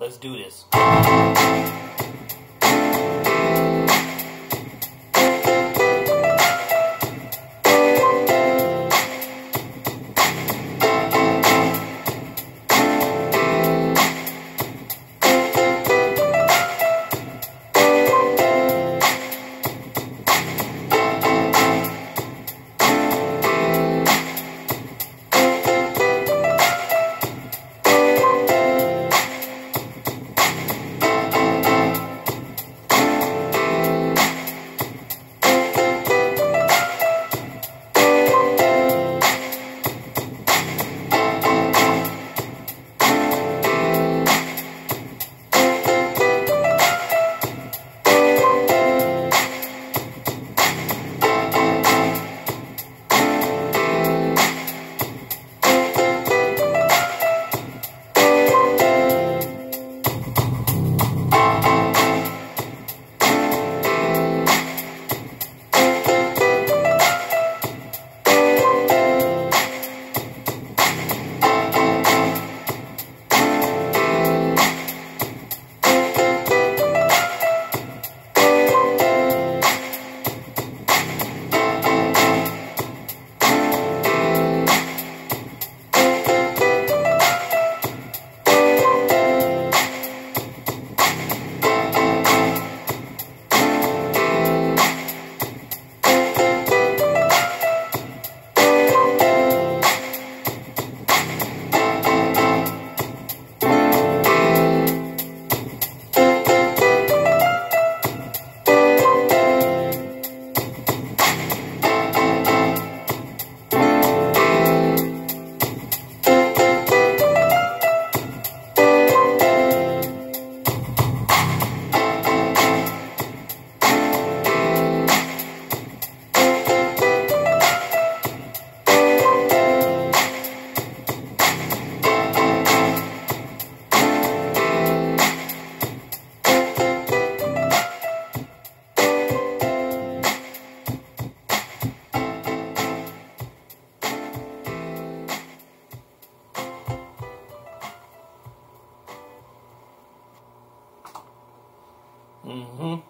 Let's do this. Mm-hmm.